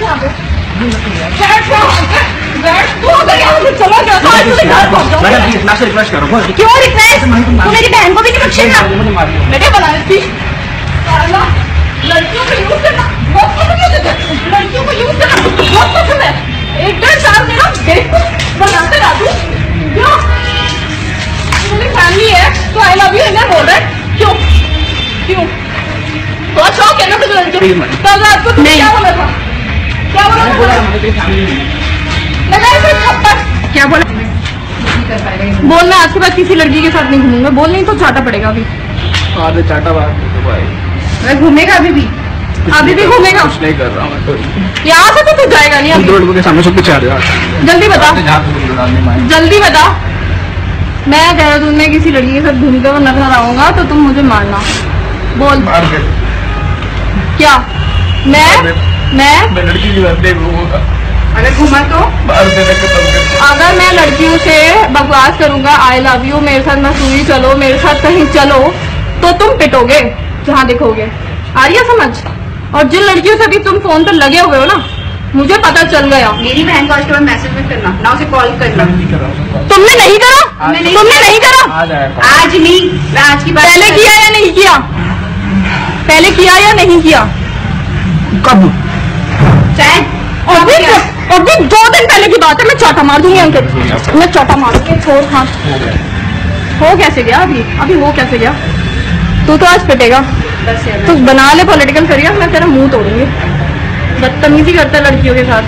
तू से चला तो। मैडम प्लीज़ मैं रिक्वेस्ट कर क्यों रिक्वेस्ट तू मेरी बहन को भी नहीं। बख्शेगा मुझे मारिए बेटे बना लेती लड़कियों को यूज़ करना बहुत पसंद है लड़कियों को यूज़ करना बहुत पसंद है एक डेढ़ साल मेरा बेवकूफ़ बनाते रहा तू क्यों मेरी फैमिली है तो आई लव यू इंडियन बोल रहा है क्यों क्यों बहुत शौक है ना तुझे लड़कियों कल रात को तुमने क्या बोला था? क्या बोला मैंने बोला मुझे तेरी फैमिली नहीं है। थप्पड़। क्या बोला? बोल मैं आज के बाद किसी लड़की के साथ नहीं घूमूँगा। बोल नहीं तो चाटा पड़ेगा अभी। चाटा तो भाई मैं घूमेगा अभी भी। अभी भी घूमेगा। कुछ नहीं कर रहा मैं तो। यहाँ से तो तू जाएगा नहीं अभी। रोड के सामने सब कुछ आ रहा जल्दी बता। मारे जल्दी बता। मैं देहरादून में किसी लड़की के साथ घूमते हुए नज़र आऊँगा तो तुम मुझे मारना। बोल। क्या? मैं? मैं? मैं लड़की की बर्थडे घूमूँगा अगर घूमा तो? मार देने के तब तक अगर मैं लड़कियों से बकवास करूँगा आई लव यू मेरे साथ मसूरी चलो मेरे साथ कहीं चलो तो तुम पिटोगे जहाँ देखोगे। आ रही है समझ? और जिन लड़कियों से भी तुम फ़ोन पर लगे हुए हो ना मुझे पता चल गया। मेरी बहन को आज के बाद मैसेज मत करना ना उसे कॉल करना। तुमने नहीं करा? तुमने नहीं करा? आज नहीं आज की बात पहले किया या नहीं किया? पहले किया या नहीं किया? कब? चाहे और भी दो दिन पहले की बात है, मैं चौटा मार दूँगी अंकल मैं चौटा मार दूँगी, छोड़ हाँ। हो कैसे गया अभी अभी हो कैसे गया? तू तो आज पिटेगा। तू बना ले पॉलिटिकल करियर मैं तेरा मुँह तोड़ूँगी। बदतमीजी करता है लड़कियों के साथ।